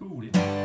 Cool, yeah.